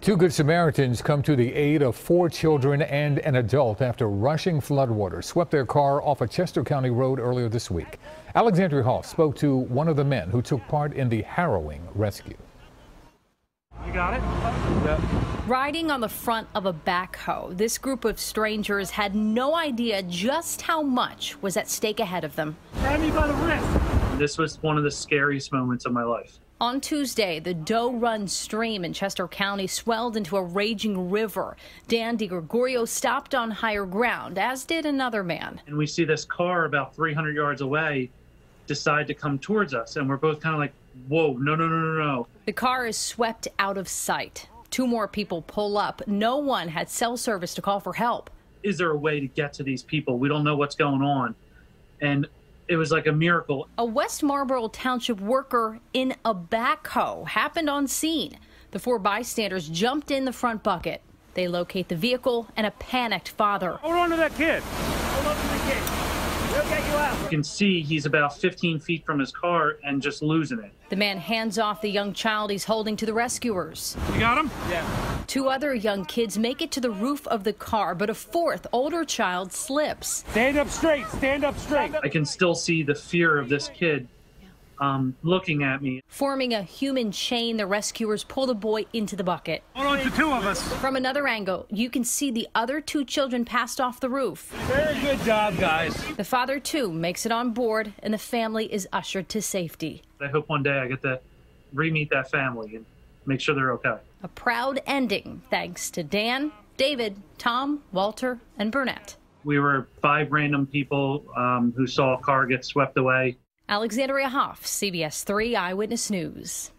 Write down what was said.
Two Good Samaritans come to the aid of four children and an adult after rushing floodwaters swept their car off a Chester County road earlier this week. Alexandria Hoff spoke to one of the men who took part in the harrowing rescue. You got it? Yeah. Riding on the front of a backhoe, this group of strangers had no idea just how much was at stake ahead of them. Grab me by the wrist. This was one of the scariest moments of my life. On Tuesday, the Doe Run stream in Chester County swelled into a raging river. Dan DiGregorio stopped on higher ground, as did another man. And we see this car about 300 yards away decide to come towards us, and we're both kind of like, whoa, no, no, no, no, no. The car is swept out of sight. Two more people pull up. No one had cell service to call for help. Is there a way to get to these people? We don't know what's going on. And it was like a miracle. A West Marlborough Township worker in a backhoe happened on scene. The four bystanders jumped in the front bucket. They locate the vehicle and a panicked father. Hold on to that kid. Hold on to the kid. We'll get you. You can see he's about 15 feet from his car and just losing it. The man hands off the young child he's holding to the rescuers. You got him? Yeah. Two other young kids make it to the roof of the car, but a fourth older child slips. Stand up straight. Stand up straight. I can still see the fear of this kid um, looking at me. Forming a human chain, the rescuers pull the boy into the bucket. Hold on to two of us. From another angle, you can see the other two children passed off the roof. Very good job, guys. The father, too, makes it on board, and the family is ushered to safety. I hope one day I get to re-meet that family and make sure they're okay. A proud ending, thanks to Dan, David, Tom, Walter, and Burnett. We were five random people um, who saw a car get swept away. Alexandria Hoff, CBS 3 Eyewitness News.